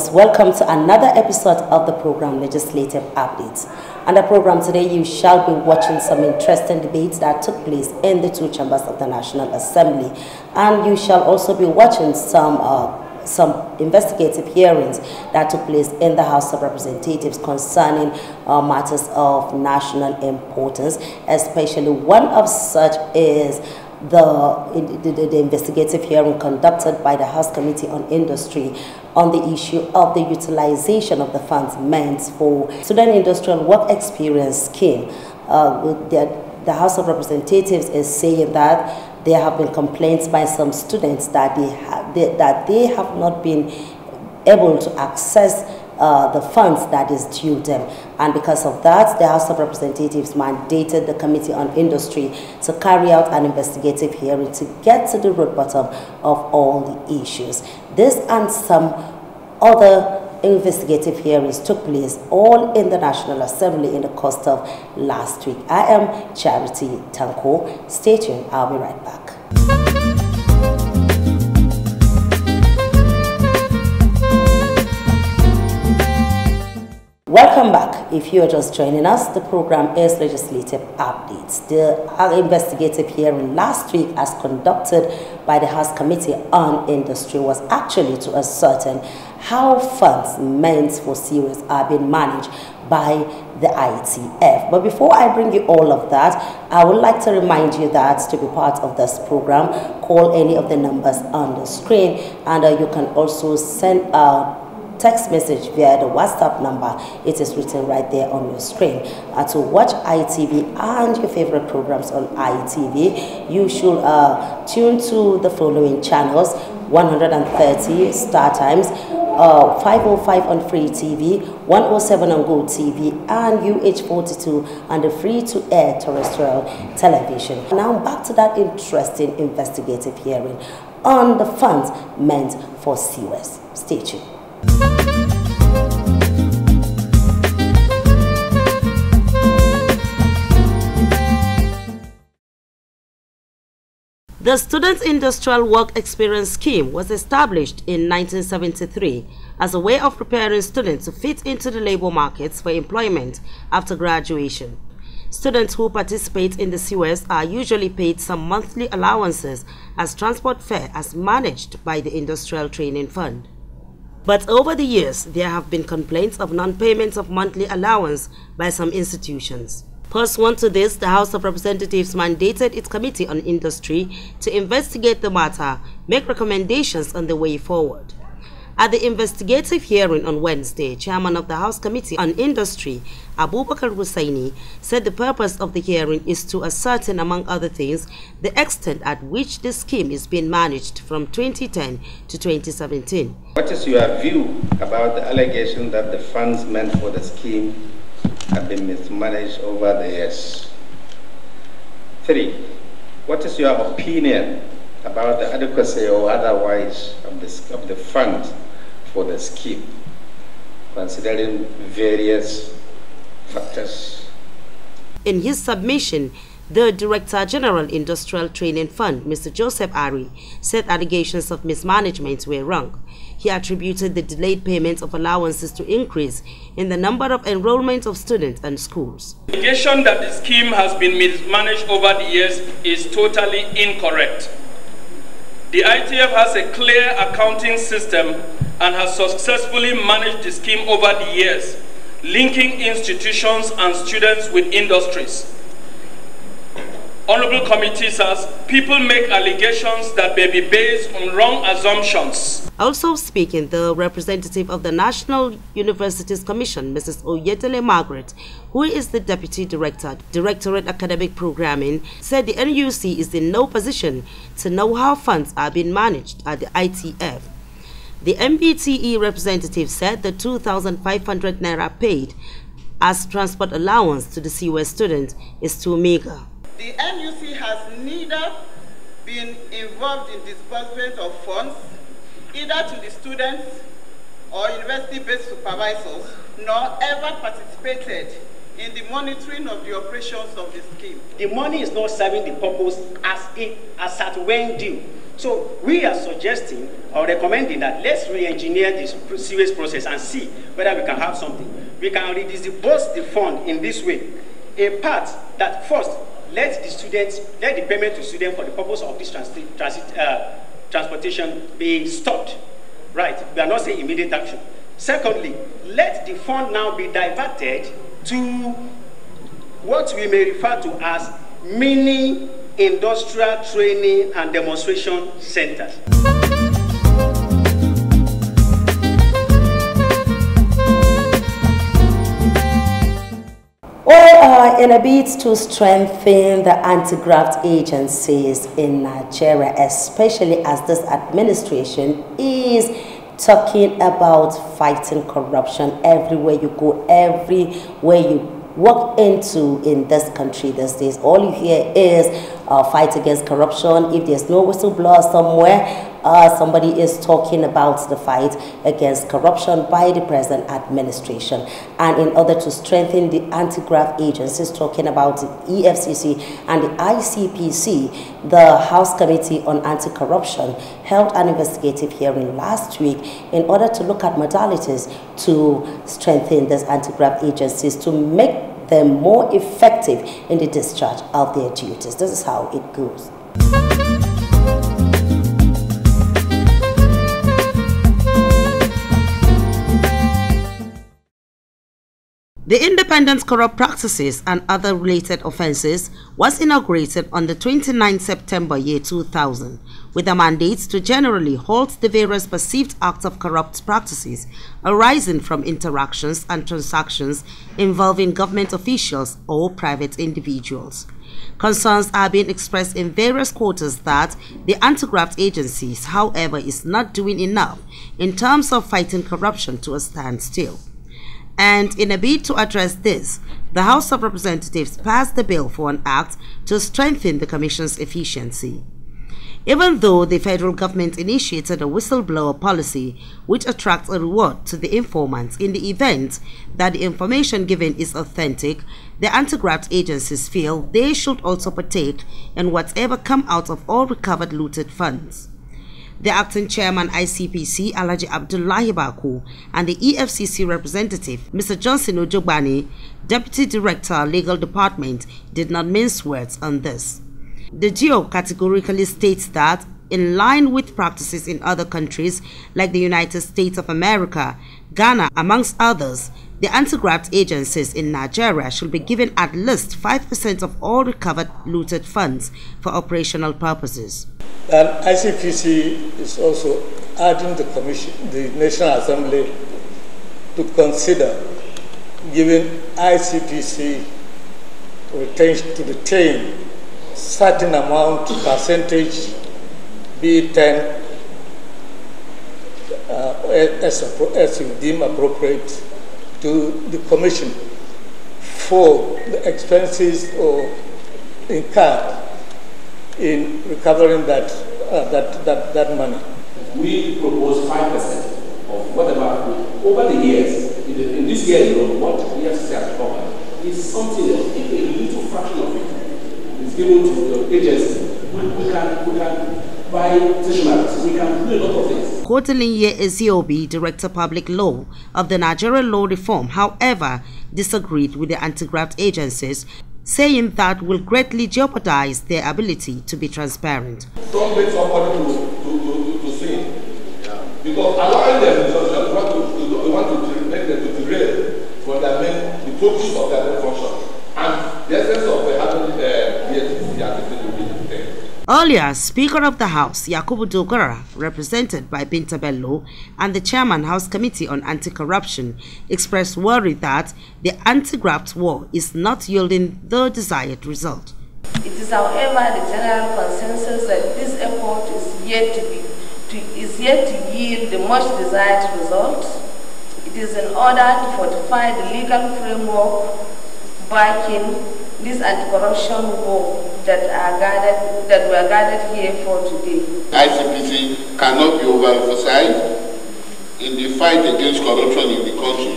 viewers, welcome to another episode of the program Legislative Updates. On the program today, you shall be watching some interesting debates that took place in the two chambers of the National Assembly, and you shall also be watching some uh, some investigative hearings that took place in the House of Representatives concerning uh, matters of national importance, especially one of such is the, the, the, investigative hearing conducted by the House Committee on Industry on the issue of the utilization of the funds meant for Student Industrial Work Experience Scheme. Uh, the, the House of Representatives is saying that there have been complaints by some students that they, they that they have not been able to access uh, the funds that is due them. And because of that, the House of Representatives mandated the Committee on Industry to carry out an investigative hearing to get to the root bottom of all the issues. This and some other investigative hearings took place all in the National Assembly in the course of last week. I am Charity Tanko. Stay tuned. I'll be right back. Welcome back. If you are just joining us, the program is Legislative Updates. The investigative hearing last week, as conducted by the House Committee on Industry, was actually to ascertain how funds meant for COS are being managed by the ITF. But before I bring you all of that, I would like to remind you that to be part of this program, call any of the numbers on the screen, and uh, you can also send out text message via the WhatsApp number. It is written right there on your screen. Uh, to watch ITV and your favorite programs on ITV, you should uh, tune to the following channels 130 Star Times. Uh, 505 on Free TV, 107 on GOtv, and UH42 on the free-to-air terrestrial television. Now back to that interesting investigative hearing on the funds meant for COS. Stay tuned. The Student Industrial Work Experience Scheme was established in 1973 as a way of preparing students to fit into the labor markets for employment after graduation. Students who participate in the COS are usually paid some monthly allowances as transport fare as managed by the Industrial Training Fund. But over the years, there have been complaints of non-payment of monthly allowance by some institutions. Pursuant to this, the House of Representatives mandated its Committee on Industry to investigate the matter, make recommendations on the way forward. At the investigative hearing on Wednesday, Chairman of the House Committee on Industry, Abubakar Hussaini, said the purpose of the hearing is to ascertain, among other things, the extent at which the scheme is being managed from 2010 to 2017. What is your view about the allegation that the funds meant for the scheme have been mismanaged over the years? Three, what is your opinion about the adequacy or otherwise of, this, of the fund for the scheme, considering various factors. In his submission, the Director General Industrial Training Fund, Mr. Joseph Ari, said allegations of mismanagement were wrong. He attributed the delayed payment of allowances to increase in the number of enrollment of students and schools. The allegation that the scheme has been mismanaged over the years is totally incorrect. The ITF has a clear accounting system and has successfully managed the scheme over the years, linking institutions and students with industries. Honorable committee says people make allegations that may be based on wrong assumptions. Also speaking, the representative of the National Universities Commission, Mrs. Oyetele Margaret, who is the Deputy Director, Directorate Academic Programming, said the NUC is in no position to know how funds are being managed at the ITF. The NBTE representative said the 2,500 naira paid as transport allowance to the COS students is too meager. The NUC has neither been involved in disbursement of funds either to the students or university-based supervisors, nor ever participated in the monitoring of the operations of the scheme. The money is not serving the purpose as it as at when due. So we are suggesting or recommending that let's re-engineer this serious process and see whether we can have something. We can redisburse the fund in this way. A part that first let the students, let the payment to students for the purpose of this transit, transit uh, transportation be stopped. Right, we are not saying immediate action. Secondly, let the fund now be diverted to what we may refer to as mini industrial training and demonstration centers. Uh, in a bid to strengthen the anti-graft agencies in Nigeria, especially as this administration is talking about fighting corruption everywhere you go, everywhere you walk into in this country these days. All you hear is uh, fight against corruption. If there's no whistleblower somewhere, uh, somebody is talking about the fight against corruption by the present administration. And in order to strengthen the anti-graft agencies, talking about the EFCC and the ICPC, the House Committee on Anti-Corruption held an investigative hearing last week in order to look at modalities to strengthen these anti-graft agencies to make them more effective in the discharge of their duties. This is how it goes. The Independent Corrupt Practices and Other Related Offences was inaugurated on the 29 September year 2000 with a mandate to generally halt the various perceived acts of corrupt practices arising from interactions and transactions involving government officials or private individuals. Concerns are being expressed in various quarters that the anti-graft agencies, however, is not doing enough in terms of fighting corruption to a standstill. And in a bid to address this, the House of Representatives passed the bill for an act to strengthen the Commission's efficiency. Even though the federal government initiated a whistleblower policy which attracts a reward to the informants in the event that the information given is authentic, the anti-graft agencies feel they should also partake in whatever come out of all recovered looted funds. The acting chairman ICPC, Alhaji Abdullahi Bako, and the EFCC representative, Mr. Johnson Ojobani, Deputy Director, Legal Department, did not mince words on this. The GEO categorically states that in line with practices in other countries like the United States of America, Ghana, amongst others, the anti-graft agencies in Nigeria should be given at least 5% of all recovered looted funds for operational purposes. And ICPC is also urging the Commission, the National Assembly to consider giving ICPC retain, to retain certain amount, percentage, be it 10, uh, as, as you deem appropriate to the Commission for the expenses or incurred in recovering that, uh, that, that, that money? We propose 5% of whatever, over the years, in, the, in this year alone, what we have has covered is something else. If a little fraction of it is given to the agency, we, we, can, we can buy stationaries, we can do a lot of things. Kodalinye Eziobi, Director Public Law of the Nigerian Law Reform, however, disagreed with the anti-graft agencies saying that will greatly jeopardize their ability to be transparent. Don't make somebody to, to, to, to. Yeah. Because allowing them to, want to, want to make them to derail for their main, the focus of their main function. And the essence of having uh, the, the activity will be Earlier, Speaker of the House, Yakubu Dogara, represented by Binta Bello, and the Chairman House Committee on Anti-Corruption expressed worry that the anti-graft war is not yielding the desired result. It is, however, the general consensus that this effort is yet to be to, is yet to yield the much desired result. It is in order to fortify the legal framework backing this anti-corruption war that are gathered that we are gathered here for today. ICPC cannot be overemphasized in the fight against corruption in the country.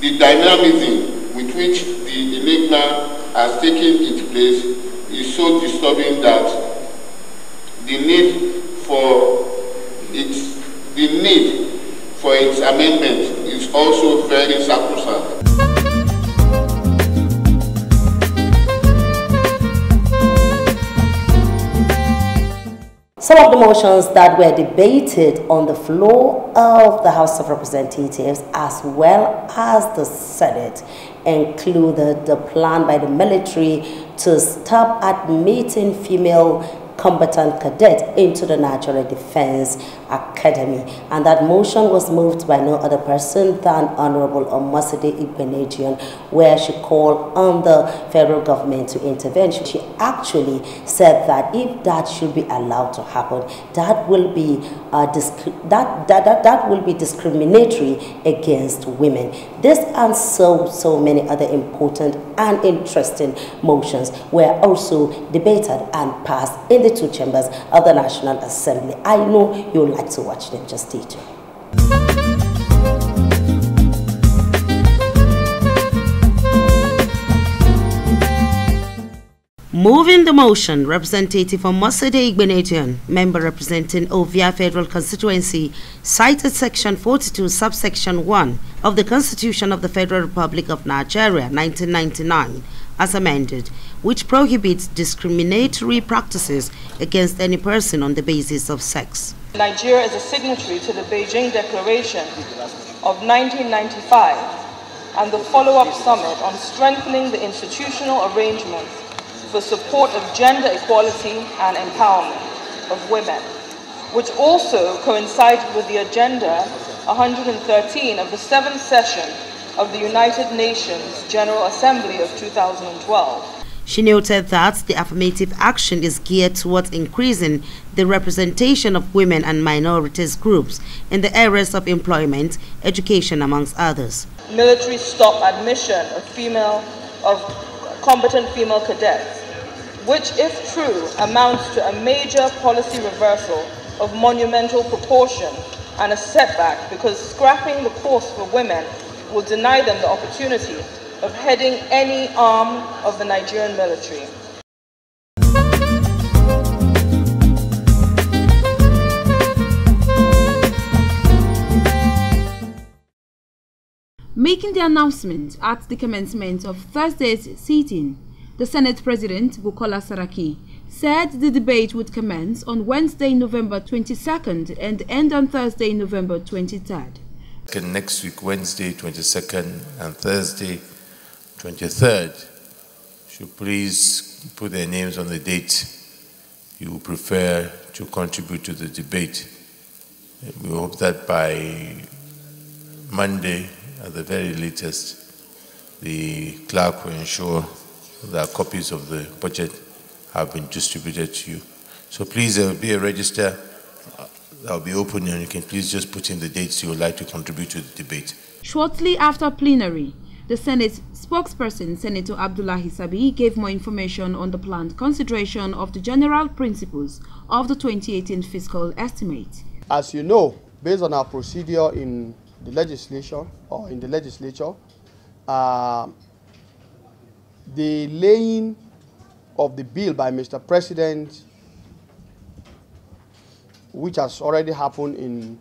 The dynamism with which the enabler has taken its place is so disturbing that the need for its the need for its amendment is also very sacrosanct. Some of the motions that were debated on the floor of the House of Representatives as well as the Senate included the plan by the military to stop admitting female combatant cadets into the Natural Defense Academy. And that motion was moved by no other person than Honorable Omosede Igbinedion, where she called on the federal government to intervene. She actually said that if that should be allowed to happen, that will be uh, that, that, that, that will be discriminatory against women. This and so, so many other important and interesting motions were also debated and passed in the two chambers of the National Assembly. I know you'll like to watch them, just stay. Moving the motion, Representative Omosede Igbinedion, member representing Ovia Federal Constituency, cited Section 42, subsection 1 of the Constitution of the Federal Republic of Nigeria, 1999, as amended, which prohibits discriminatory practices against any person on the basis of sex. Nigeria is a signatory to the Beijing Declaration of 1995 and the follow-up summit on strengthening the institutional arrangements for support of gender equality and empowerment of women, which also coincided with the Agenda 113 of the seventh session of the United Nations General Assembly of 2012. She noted that the affirmative action is geared towards increasing the representation of women and minorities groups in the areas of employment, education, amongst others. Military stop admission of female of combatant female cadets, which, if true, amounts to a major policy reversal of monumental proportion and a setback because scrapping the course for women will deny them the opportunity of heading any arm of the Nigerian military. Making the announcement at the commencement of Thursday's sitting, the Senate President, Bukola Saraki, said the debate would commence on Wednesday, November 22nd and end on Thursday, November 23rd. Next week, Wednesday, 22nd and Thursday, 23rd, should please put their names on the date you prefer to contribute to the debate. We hope that by Monday, at the very latest, the clerk will ensure that copies of the budget have been distributed to you. So please, there will be a register that will be open and you can please just put in the dates you would like to contribute to the debate. Shortly after plenary, the Senate spokesperson, Senator Abdullahi Sabi, gave more information on the planned consideration of the general principles of the 2018 fiscal estimate. As you know, based on our procedure in the legislation or in the legislature, uh, the laying of the bill by Mr. President, which has already happened in,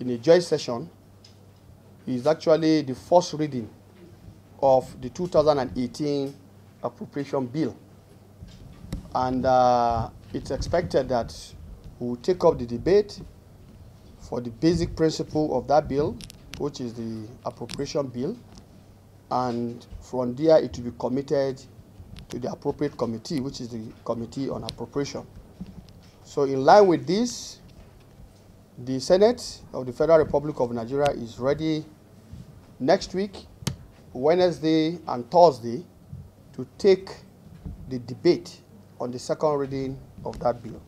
in a joint session, is actually the first reading of the 2018 appropriation bill. And uh, it's expected that we will take up the debate for the basic principle of that bill, which is the appropriation bill. And from there, it will be committed to the appropriate committee, which is the Committee on Appropriation. So in line with this, the Senate of the Federal Republic of Nigeria is ready next week Wednesday and Thursday to take the debate on the second reading of that bill.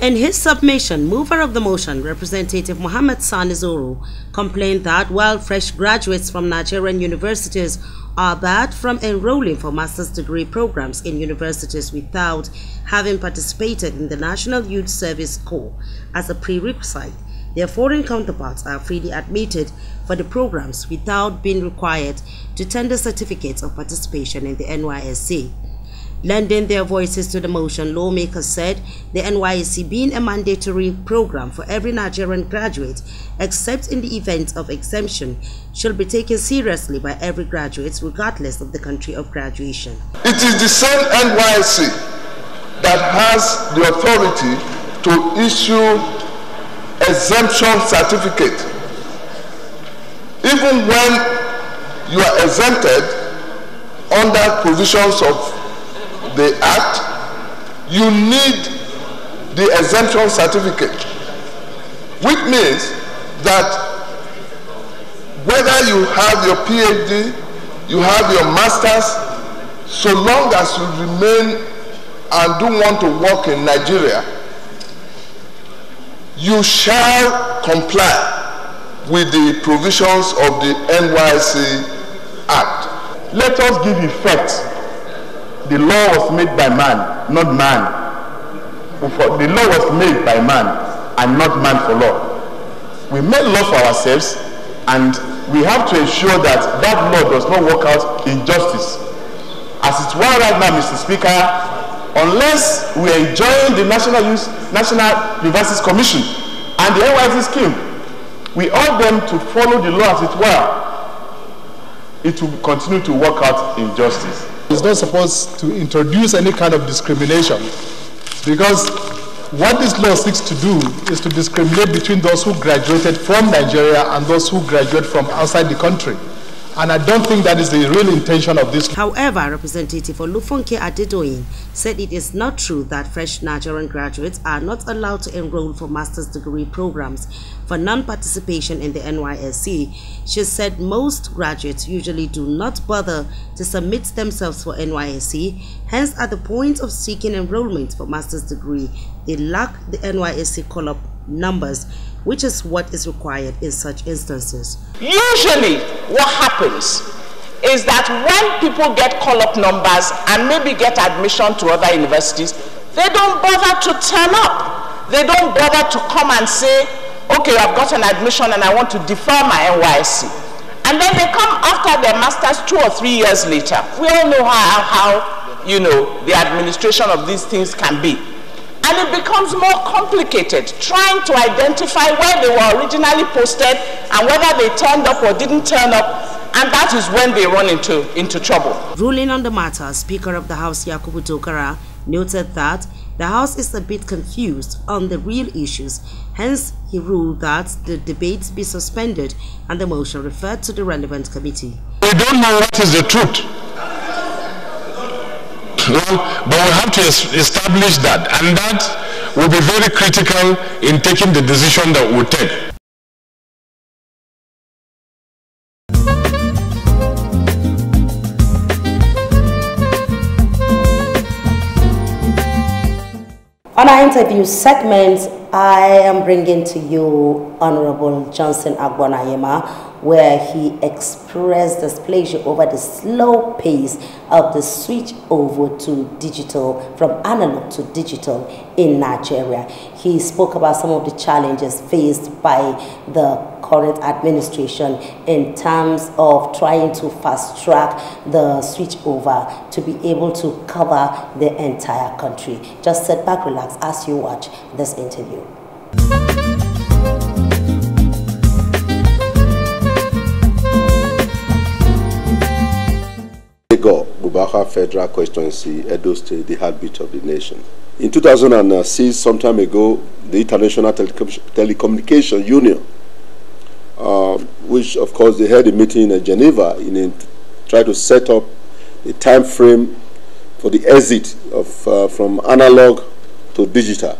In his submission, mover of the motion, Representative Mohammed Sani Zoro, complained that while fresh graduates from Nigerian universities are barred from enrolling for master's degree programs in universities without having participated in the National Youth Service Corps as a prerequisite. Their foreign counterparts are freely admitted for the programs without being required to tender certificates of participation in the NYSC. Lending their voices to the motion, lawmakers said the NYSC being a mandatory program for every Nigerian graduate, except in the event of exemption, should be taken seriously by every graduate regardless of the country of graduation. It is the same NYSC that has the authority to issue exemption certificate. Even when you are exempted under provisions of the act, you need the exemption certificate, which means that whether you have your PhD, you have your master's, so long as you remain and do want to work in Nigeria, you shall comply with the provisions of the NYC Act. Let us give effect the law was made by man, not man. The law was made by man and not man for law. We made law for ourselves and we have to ensure that that law does not work out injustice. As it's well right now, Mr. Speaker, unless we enjoying the National Youth, National Universities Commission and the NYC scheme, we ought them to follow the law as it were. It will continue to work out injustice is not supposed to introduce any kind of discrimination because what this law seeks to do is to discriminate between those who graduated from Nigeria and those who graduate from outside the country. And I don't think that is the real intention of this. However, Representative Olufunke Adedoyin said it is not true that fresh Nigerian graduates are not allowed to enroll for master's degree programs for non-participation in the NYSC. She said most graduates usually do not bother to submit themselves for NYSC, hence at the point of seeking enrollment for master's degree, they lack the NYSC call-up numbers which is what is required in such instances. Usually, what happens is that when people get call-up numbers and maybe get admission to other universities, they don't bother to turn up. They don't bother to come and say, okay, I've got an admission and I want to defer my NYSC. And then they come after their master's two or three years later. We all know how, how you know, the administration of these things can be and it becomes more complicated trying to identify where they were originally posted and whether they turned up or didn't turn up and that is when they run into, into trouble. Ruling on the matter, Speaker of the House Yakubu Dogara noted that the House is a bit confused on the real issues, hence he ruled that the debate be suspended and the motion referred to the relevant committee. We don't know what is the truth but we have to establish that, and that will be very critical in taking the decision that we take. On our interview segment, I am bringing to you Honorable Johnson Agbonayinma, where he expressed displeasure over the slow pace of the switch over to digital, from analog to digital in Nigeria. He spoke about some of the challenges faced by the current administration in terms of trying to fast track the switch over to be able to cover the entire country. Just sit back, relax as you watch this interview. Lagos, Bubaka Federal Constituency, Edo State, the heartbeat of the nation. In 2006, some time ago, the International Telecom Telecommunication Union, uh, which of course they held a meeting in Geneva in try to set up a time frame for the exit of uh, from analog to digital.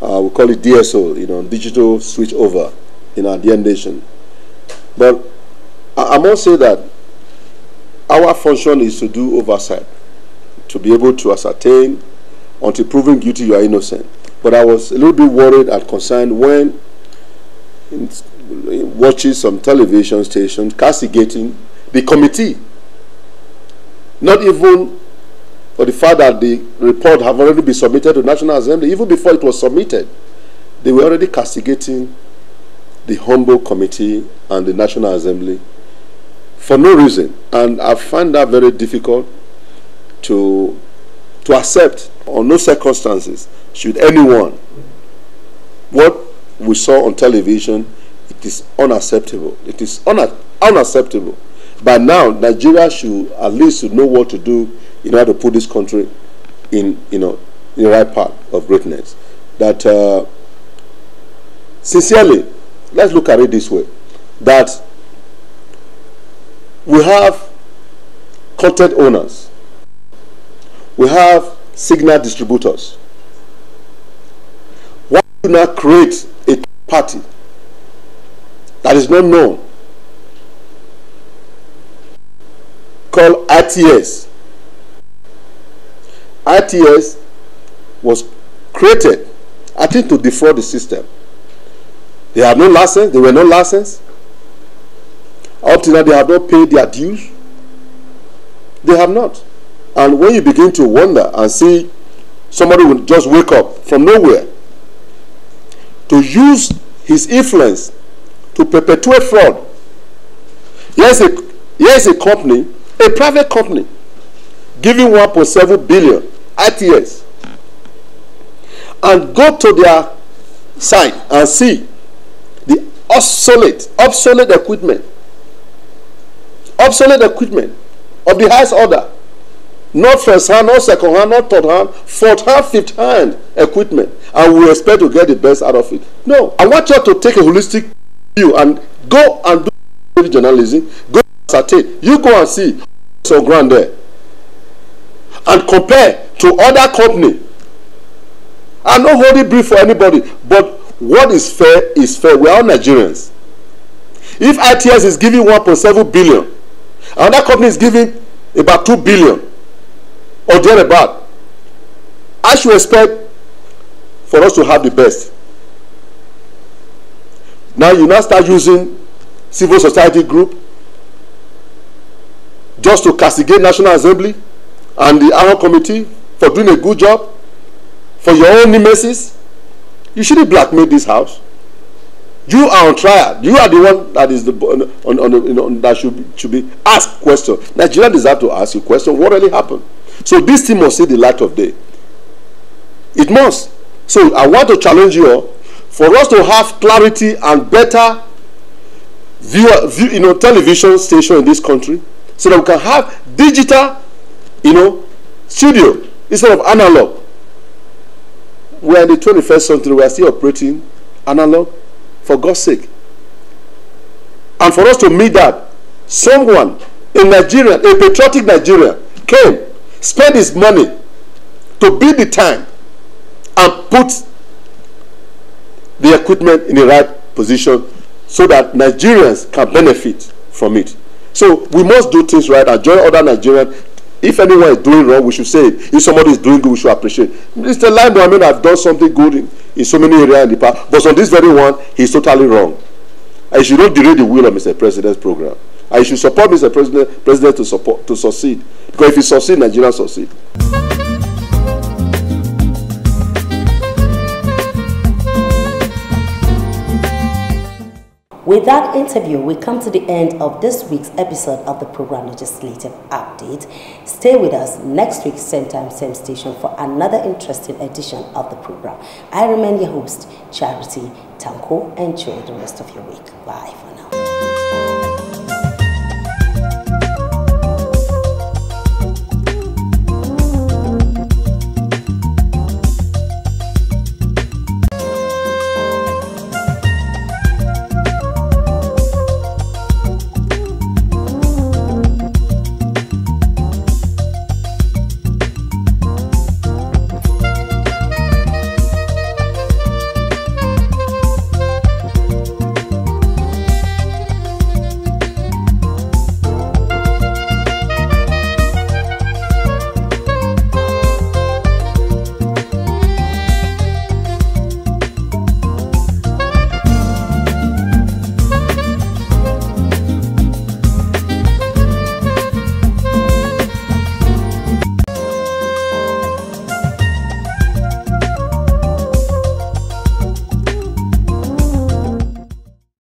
Uh, we call it DSO, you know, digital switch over in our dear nation. But I, I must say that our function is to do oversight, to be able to ascertain until proven guilty you are innocent. But I was a little bit worried and concerned when in, in watching some television stations castigating the committee not even for the fact that the report have already been submitted to National Assembly, even before it was submitted, they were already castigating the humble committee and the National Assembly for no reason. And I find that very difficult to, to accept. On no circumstances should anyone, what we saw on television, it is unacceptable. It is una unacceptable. By now, Nigeria should at least know what to do in order to put this country in, you know, in the right path of greatness. That uh, sincerely, let's look at it this way: that we have content owners, we have signal distributors. Why do not create a party that is not known called ITS? ITS was created, I think, to defraud the system. They have no license, they were no license. Up to now, they have not paid their dues. They have not. And when you begin to wonder and see somebody will just wake up from nowhere to use his influence to perpetuate fraud. Here's a, here's a company, a private company, giving 1.7 billion ITS, and go to their site and see the obsolete, obsolete equipment obsolete equipment of the highest order. Not first hand, not second hand, not third hand, fourth hand, fifth hand equipment. And we expect to get the best out of it. No. I want you to take a holistic view and go and do journalism. Go ascertain. You go and see so ground there. And compare to other company. I'm not holding brief for anybody. But what is fair is fair. We are all Nigerians. If ITS is giving 1.7 billion Another company is giving about 2 billion or thereabout. I should expect for us to have the best. Now you now start using civil society group just to castigate National Assembly and the Arrow Committee for doing a good job for your own nemesis. You shouldn't blackmail this house. You are on trial. You are the one that is the on, on, you know, that should should be asked question. Nigeria deserve to ask you question. What really happened? So this thing must see the light of day. It must. So I want to challenge you all for us to have clarity and better viewer, view, you know, television station in this country, so that we can have digital, you know, studio instead of analog. We are in the 21st century. We are still operating analog for God's sake. And for us to meet that, someone in Nigeria, a patriotic Nigeria, came, spent his money to build the time and put the equipment in the right position so that Nigerians can benefit from it. So we must do things right and join other Nigerians. If anyone is doing wrong, we should say it. If somebody is doing good, we should appreciate. Mr. Lai Mohammed have done something good in, in so many areas in the past. But on this very one, he's totally wrong. I should not derail the will of Mr. President's program. I should support Mr. President, President to support to succeed. Because if he succeeds, Nigeria succeed. With that interview, we come to the end of this week's episode of the program Legislative Update. Stay with us next week, same time, same station, for another interesting edition of the program. I remain your host, Charity Tanko. Enjoy the rest of your week. Bye.